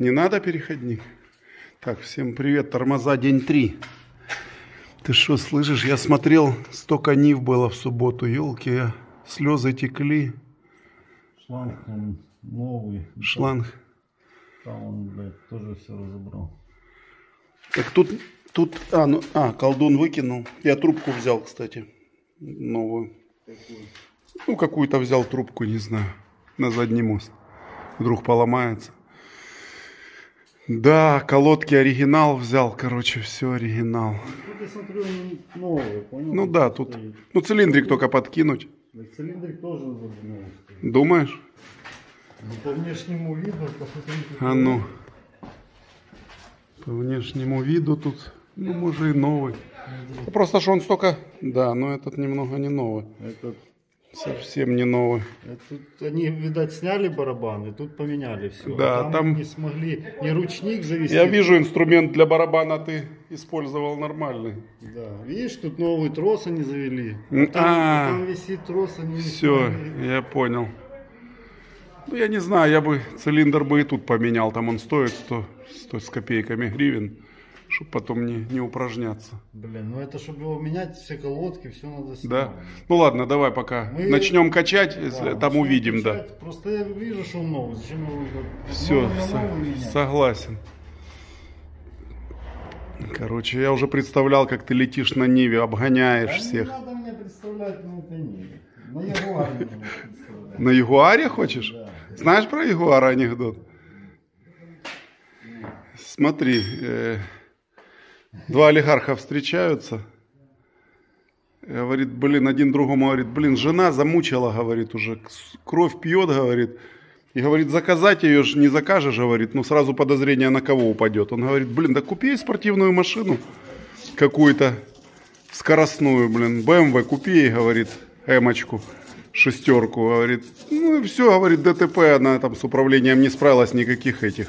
Не надо переходник? Так, всем привет, тормоза день три. Ты что, слышишь, я смотрел, столько нив было в субботу, елки, слезы текли. Шланг он новый. Шланг. Там он, блядь, тоже все разобрал. Так тут, тут, а, ну, а, колдун выкинул. Я трубку взял, кстати, новую. Ну, какую-то взял трубку, не знаю, на задний мост. Вдруг поломается. Да, колодки оригинал взял, короче, все оригинал. Тут я смотрю, он новый, понял? Ну да, тут, Стоит. ну цилиндрик только подкинуть. Да, Цилиндрик тоже новый. Думаешь? Ну, по внешнему виду, посмотрите. А ну. По внешнему виду тут, ну, может и новый. Ну, Просто что он столько, да, но этот немного не новый. Этот, Совсем не новый. тут они, видать, сняли барабан, и тут поменяли все. Да, там- не смогли ни ручник завести. Я вижу инструмент для барабана ты использовал нормальный. Да, видишь, тут новый трос они завели. М, Там, а. там висит трос, они Все, я понял. Ну, я не знаю, я бы цилиндр бы и тут поменял. Там он стоит 100, 100 с копейками гривен, чтобы потом не, не упражняться. Блин, ну это чтобы его менять, все колодки, все надо Да? снимать. Ну ладно, давай пока Мы- начнем качать, Да, если там увидим, да. качать. Просто я вижу, что он новый. Зачем его Все, менять? согласен. Короче, я уже представлял, как ты летишь на Ниве, обгоняешь Да всех. Не надо меня представлять на этой ниве. На Ягуаре. На Ягуаре хочешь? Да. Знаешь про Ягуара анекдот? Смотри, э, два олигарха встречаются. Говорит, блин, один другому говорит, блин, жена замучила, говорит, уже кровь пьет, говорит. И говорит, заказать ее же не закажешь, говорит, ну сразу подозрение на кого упадет. Он говорит, блин, да купи ей спортивную машину какую-то скоростную, блин, BMW, купи ей, говорит, эмочку, шестерку, говорит. Ну и все, говорит, ДТП, она там с управлением не справилась, никаких этих,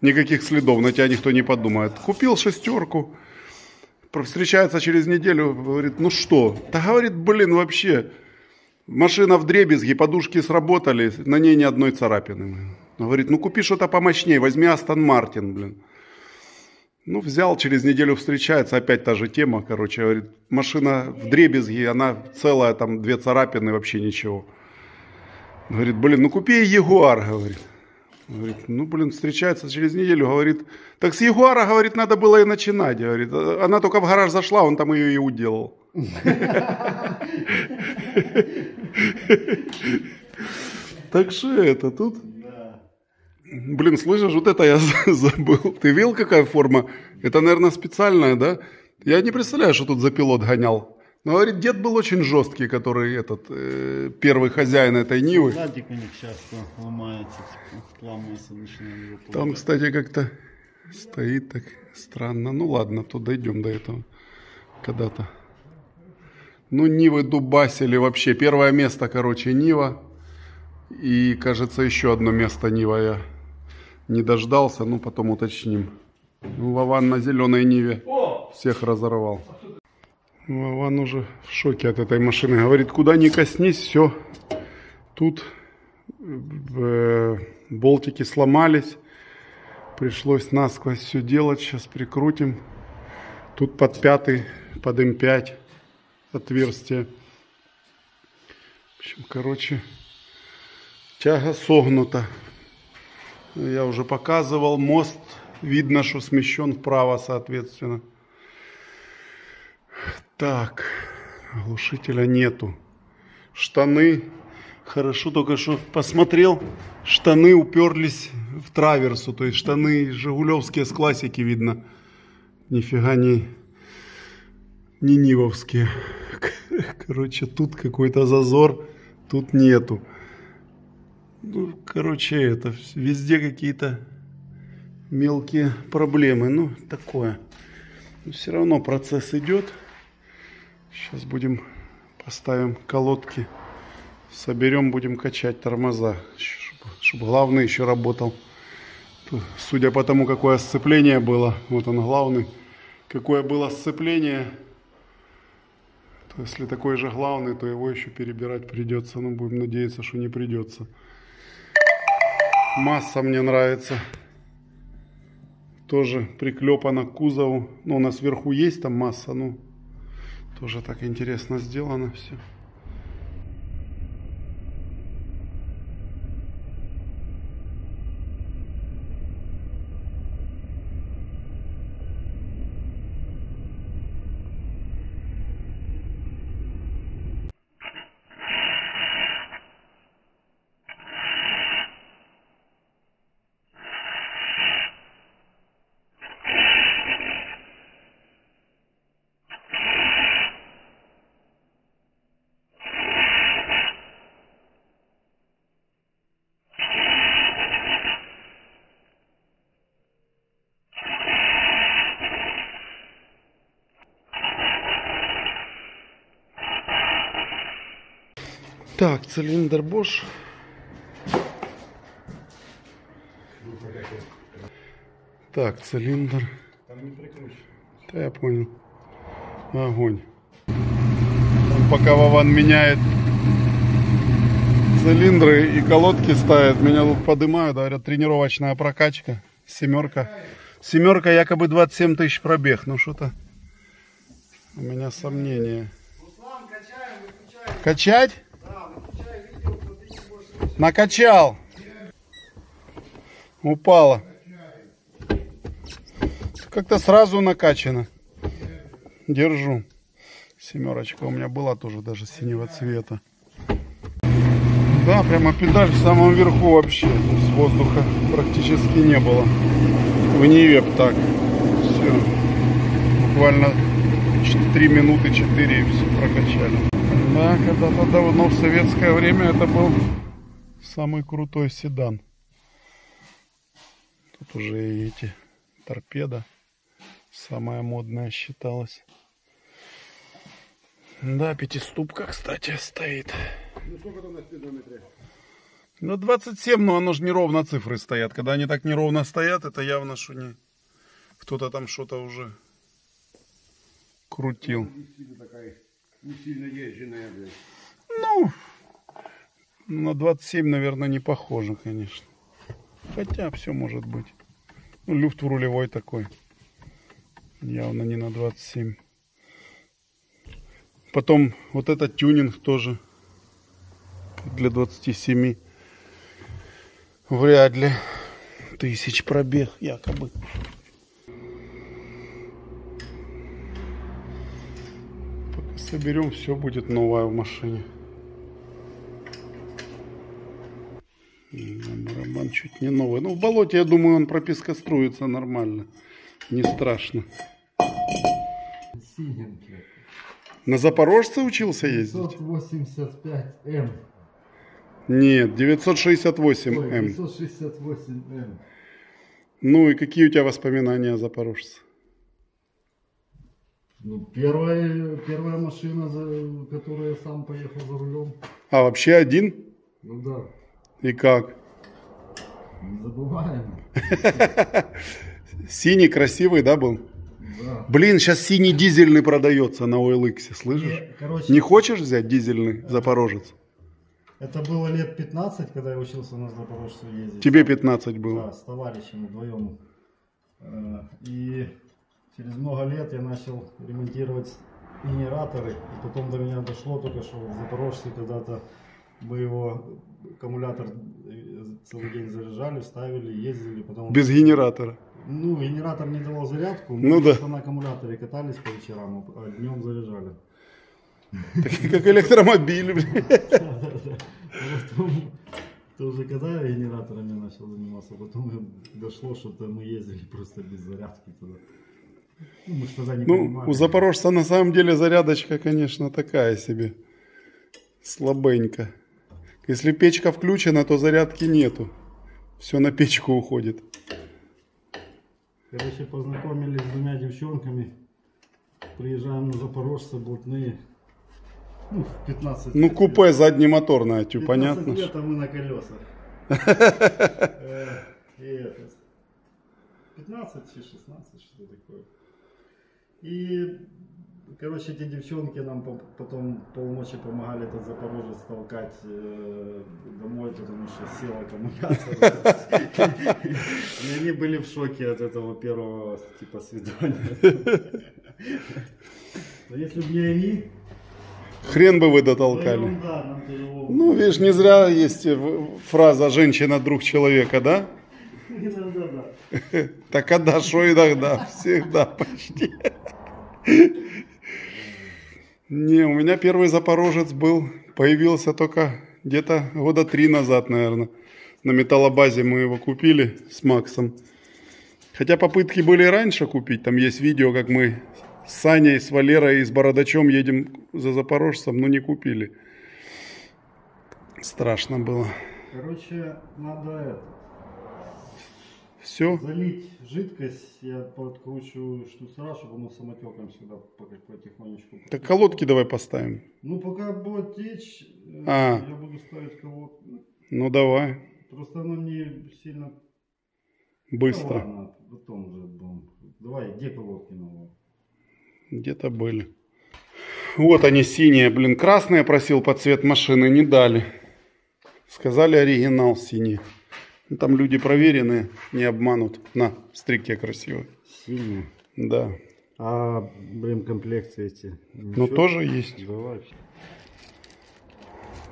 никаких следов, на тебя никто не подумает. Купил шестерку, встречается через неделю, говорит, ну что? Да говорит, блин, вообще, машина в дребезги, подушки сработали, на ней ни одной царапины. Говорит, ну купи что-то помощнее, возьми Астон Мартин, блин. Ну, взял, через неделю встречается, опять та же тема, короче, говорит, машина в дребезги, она целая, там, две царапины, вообще ничего. Говорит, блин, ну купи ей Ягуар, говорит. Говорит, ну, блин, встречается через неделю, говорит, так с Ягуара, говорит, надо было и начинать, говорит. Она только в гараж зашла, он там ее и уделал. Так что это тут... Блин, слышишь, вот это я забыл. Ты видел, какая форма? Это, наверное, специальная, да? Я не представляю, что тут за пилот гонял. Но, говорит, дед был очень жесткий, который этот, э, первый хозяин этой Нивы. Задик у них часто ломается, типа, ломается, начинает Там, кстати, как-то стоит так странно. Ну ладно, то дойдем до этого когда-то. Ну, Нивы дубасили вообще. Первое место, короче, Нива. И, кажется, еще одно место Нива я не дождался. Ну, потом уточним. Ну, Вован на зеленой Ниве всех разорвал. Вован уже в шоке от этой машины. Говорит, куда ни коснись, все. Тут э, болтики сломались. Пришлось насквозь все делать. Сейчас прикрутим. Тут под пятый, под М5 отверстие. В общем, короче, тяга согнута. Я уже показывал. Мост видно, что смещен вправо, соответственно. Так, глушителя нету. Штаны. Хорошо только что посмотрел. Штаны уперлись в траверсу. То есть штаны жигулевские с классики видно. Нифига не, не нивовские. Короче, тут какой-то зазор. Тут нету. Ну, короче, это везде какие-то мелкие проблемы. Ну, такое. Но все равно процесс идет. Сейчас будем поставим колодки, соберем, будем качать тормоза, чтобы главный еще работал. Судя по тому, какое сцепление было, вот он главный, какое было сцепление, то если такой же главный, то его еще перебирать придется. Ну, будем надеяться, что не придется. Масса мне нравится. тоже приклепана к кузову. Ну, у нас вверху есть там масса, ну, тоже так интересно сделано все. Так, цилиндр Bosch. Так, цилиндр. Там не прикручено. Да я понял. Огонь. Там пока Вован меняет цилиндры и колодки ставит, меня тут поднимают, говорят, тренировочная прокачка. Семерка. Семерка якобы 27 тысяч пробег. Ну что-то у меня сомнения. Качать? Накачал. Упала. Как-то сразу накачано. Держу. Семерочка у меня была тоже даже синего цвета. Да, прямо педаль в самом верху вообще. С воздуха практически не было. В нее так. Все. Буквально 3 минуты 4 и все прокачали. Да, когда-то давно в советское время это был самый крутой седан. Тут уже и эти торпеда самая модная считалась. Да, пятиступка, кстати, стоит. Ну сколько там на спидометре? Ну, 27, но оно же неровно цифры стоят. Когда они так неровно стоят, это явно, что не... Кто-то там что-то уже крутил. Действительно такая не сильно езженная, блядь. Ну, на 27, наверное, не похоже, конечно. Хотя все может быть. Ну, люфт в рулевой такой. Явно не на 27. Потом вот этот тюнинг тоже для 27. Вряд ли. Тысяч пробег якобы. Пока соберем, все будет новое в машине. Барабан чуть не новый. Ну, в болоте, я думаю, он пропискоструется нормально. Не страшно. Синенький. На Запорожце учился ездить? 585М. Нет, Ой, 968М. 568М. Ну и какие у тебя воспоминания о Запорожце? Ну, первая, первая машина, за которой я сам поехал за рулем. А, вообще один? Ну да, И как? Не забываем. Синий, красивый, да, был? Да. Блин, сейчас синий дизельный продается на OLX, слышишь? Не, короче, Не хочешь взять дизельный Запорожец? это было лет 15, когда я учился на Запорожце ездить. Тебе 15 Да, было. с товарищем вдвоем. Э, И через много лет я начал ремонтировать генераторы. И потом до меня дошло только, что в Запорожце когда-то мы его аккумулятор э, целый день заряжали, ставили, ездили. Потом... Без генератора. Ну, генератор не давал зарядку. Мы Ну да. на аккумуляторе катались по вечерам, а днем заряжали. Так, Как электромобиль, блин. Потом, тоже когда я генераторами начал заниматься, потом дошло, что то мы ездили просто без зарядки туда. Ну, мы тогда не Ну, понимали. у Запорожца на самом деле зарядочка, конечно, такая себе. Слабенько. Если печка включена, то зарядки нету. Все на печку уходит. Короче, познакомились с двумя девчонками. Приезжаем на Запорожце, блатные. Ну, в 15 Ну, лет. купе заднемоторное, тю, 15 понятно. лет, а мы на колесах. Э, И этот. 15 чи 16, что такое. И Короче, эти девчонки нам по- потом полночи помогали этот Запорожец толкать э, домой, потому что сел аккумулятор. И они были в шоке от этого первого типа свидания. Если бы не они, Хрен бы вы то дотолкали. ерунда, нам тяжело. Ну, видишь, не зря есть э, в- фраза «женщина – друг человека», да? Иногда да. Так а да, что иногда, всегда почти. Не, у меня первый Запорожец был, появился только где-то года три назад, наверное. На металлобазе мы его купили с Максом. Хотя попытки были раньше купить. Там есть видео, как мы с Саней, с Валерой и с Бородачом едем за Запорожцем, но не купили. Страшно было. Короче, надо это, Все. залить жидкость, я подкручиваю штуцера, чтобы оно самотеком сюда потихонечку. Так колодки давай поставим. Ну, пока будет течь, э, А. я буду ставить колодку. Ну давай, Просто оно не сильно... быстро. Ну, ладно, потом уже будем. Давай, где колодки новые? Где-то были. Вот они синие, блин, красные просил под цвет машины, не дали. Сказали оригинал синий. Ну, Там люди проверенные, не обманут. На, стрикте красивый. Синие. Да. А, блин, комплекции эти. Ну тоже есть. Давай.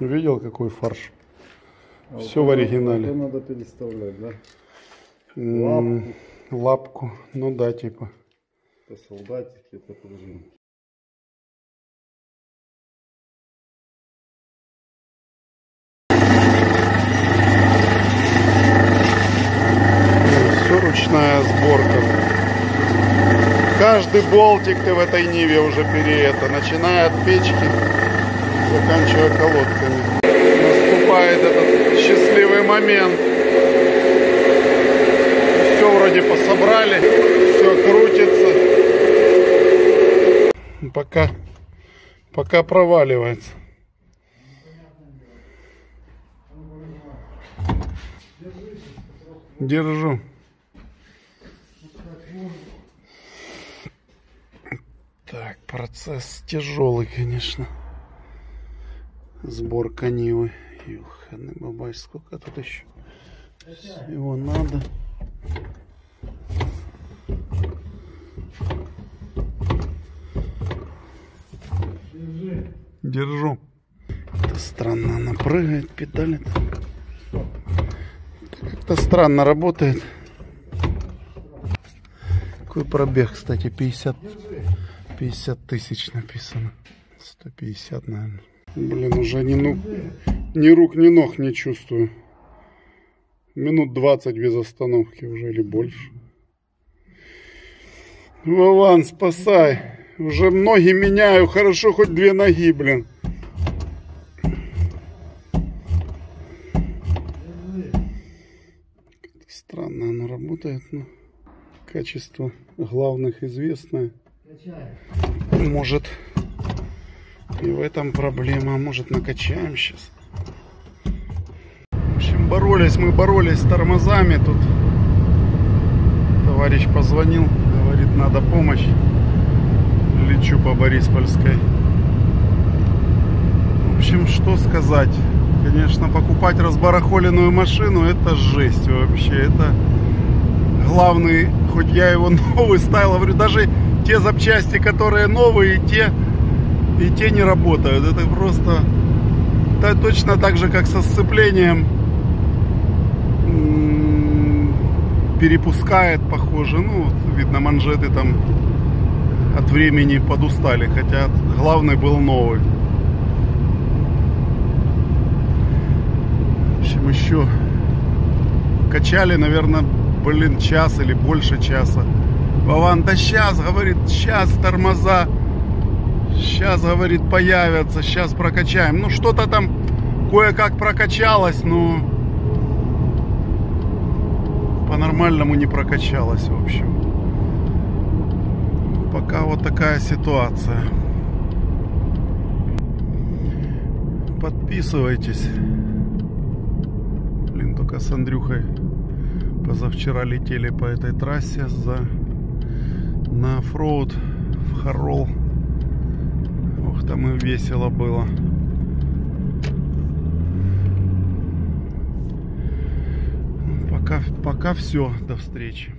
Видел, какой фарш? А Всё вот в оригинале. это надо переставлять, да? Лапку. Лапку. Ну да, типа. Это солдатики, это пружинки. Все ручная сборка. Каждый болтик ты в этой Ниве уже пере это, начиная от печки, заканчивая колодками. Наступает этот счастливый момент. Все вроде пособрали, все крутится. Пока, пока проваливается. Держу. Так, процесс тяжелый, конечно. Сборка Нивы. Юханы бабай, сколько тут еще? Всего надо. Держу. Это странно, она прыгает, педалит. Как-то странно работает. Какой пробег, кстати, 50, 50 тысяч написано. 150, наверное. Блин, уже ни, ну, ни рук, ни ног не чувствую. Минут 20 без остановки уже или больше. Вован, спасай. Уже ноги меняю. Хорошо, хоть две ноги, блин. Странно оно работает, но качество главных известное. Может и в этом проблема, может накачаем сейчас. В общем, боролись мы, боролись с тормозами тут. Товарищ позвонил, говорит, надо помощь. Лечу по Бориспольской. В общем, что сказать. Конечно, покупать разбарахоленную машину это жесть вообще. Это главный, хоть я его новый ставил, говорю, даже те запчасти, которые новые, и те, и те не работают. Это просто да, точно так же, как со сцеплением. Перепускает, похоже. Ну, видно, манжеты там от времени подустали. Хотя главный был новый. В общем, еще качали, наверное, блин, час или больше часа. Вован, да сейчас, говорит, сейчас тормоза, сейчас, говорит, появятся, сейчас прокачаем. Ну, что-то там кое-как прокачалось, но по-нормальному не прокачалось, в общем. Пока вот такая ситуация. Подписывайтесь. Блин, только с Андрюхой позавчера летели по этой трассе за на оффроуд в Харол. Ох, там и весело было. Пока, пока все. До встречи.